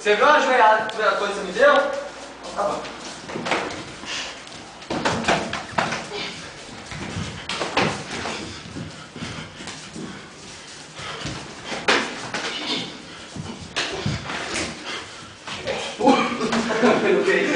Você viu a joelhada que a coisa você me deu? Então tá bom. Pelo que?